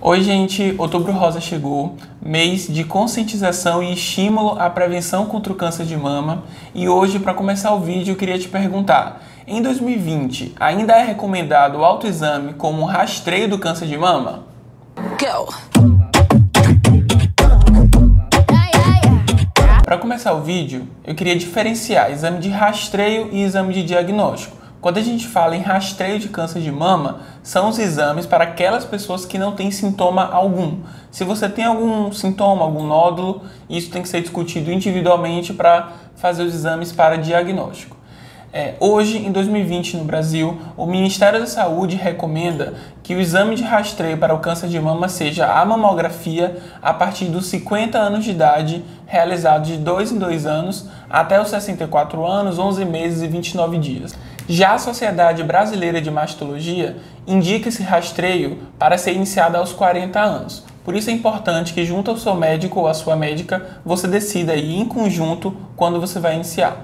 Oi, gente! Outubro Rosa chegou, mês de conscientização e estímulo à prevenção contra o câncer de mama. E hoje, para começar o vídeo, eu queria te perguntar: em 2020, ainda é recomendado o autoexame como rastreio do câncer de mama? Go! Para começar o vídeo, eu queria diferenciar exame de rastreio e exame de diagnóstico. Quando a gente fala em rastreio de câncer de mama, são os exames para aquelas pessoas que não têm sintoma algum. Se você tem algum sintoma, algum nódulo, isso tem que ser discutido individualmente para fazer os exames para diagnóstico. É, hoje, em 2020, no Brasil, o Ministério da Saúde recomenda que o exame de rastreio para o câncer de mama seja a mamografia a partir dos 50 anos de idade, realizado de 2 em 2 anos, até os 64 anos, 11 meses e 29 dias. Já a Sociedade Brasileira de Mastologia indica esse rastreio para ser iniciado aos 40 anos. Por isso é importante que, junto ao seu médico ou à sua médica, você decida aí em conjunto quando você vai iniciar.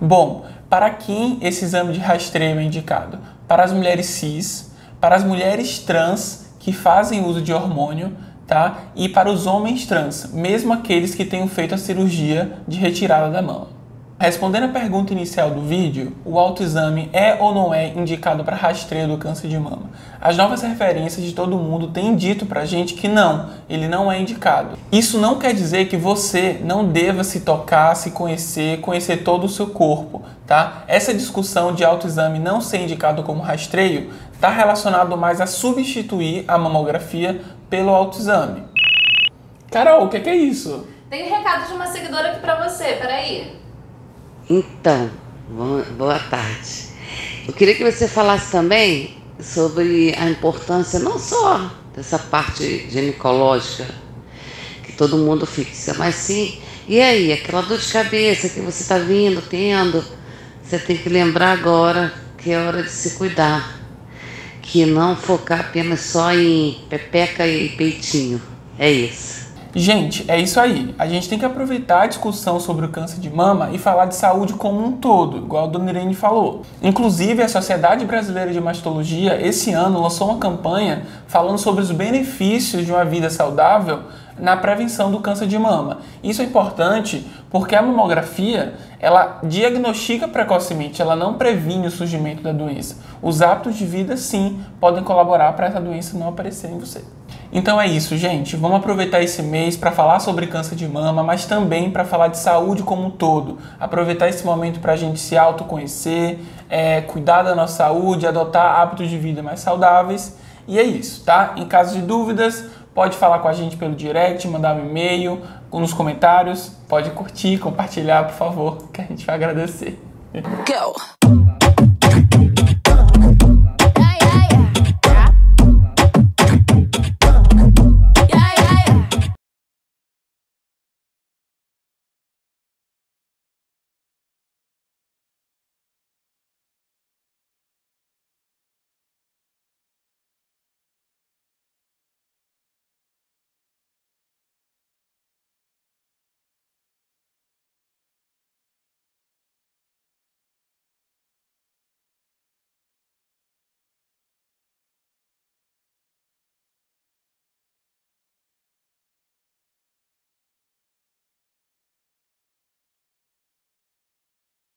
Bom, para quem esse exame de rastreio é indicado? Para as mulheres cis, para as mulheres trans que fazem uso de hormônio, tá? E para os homens trans, mesmo aqueles que tenham feito a cirurgia de retirada da mama. Respondendo à pergunta inicial do vídeo, o autoexame é ou não é indicado para rastreio do câncer de mama? As novas referências de todo mundo têm dito para gente que não, ele não é indicado. Isso não quer dizer que você não deva se tocar, se conhecer, conhecer todo o seu corpo, tá? Essa discussão de autoexame não ser indicado como rastreio está relacionado mais a substituir a mamografia pelo autoexame. Carol, o que é isso? Tem um recado de uma seguidora aqui para você, peraí. Então, boa tarde. Eu queria que você falasse também sobre a importância não só dessa parte ginecológica que todo mundo fixa, mas sim, e aí, aquela dor de cabeça que você está vindo, tendo, você tem que lembrar agora que é hora de se cuidar, que não focar apenas só em pepeca e peitinho. É isso. Gente, é isso aí. A gente tem que aproveitar a discussão sobre o câncer de mama e falar de saúde como um todo, igual a Dona Irene falou. Inclusive, a Sociedade Brasileira de Mastologia esse ano lançou uma campanha falando sobre os benefícios de uma vida saudável na prevenção do câncer de mama. Isso é importante porque a mamografia, ela diagnostica precocemente, ela não previne o surgimento da doença. Os hábitos de vida sim podem colaborar para essa doença não aparecer em você. Então é isso, gente. Vamos aproveitar esse mês para falar sobre câncer de mama, mas também para falar de saúde como um todo. Aproveitar esse momento para a gente se autoconhecer, é, cuidar da nossa saúde, adotar hábitos de vida mais saudáveis. E é isso, tá? Em caso de dúvidas, pode falar com a gente pelo direct, mandar um e-mail, nos comentários. Pode curtir, compartilhar, por favor, que a gente vai agradecer. Go!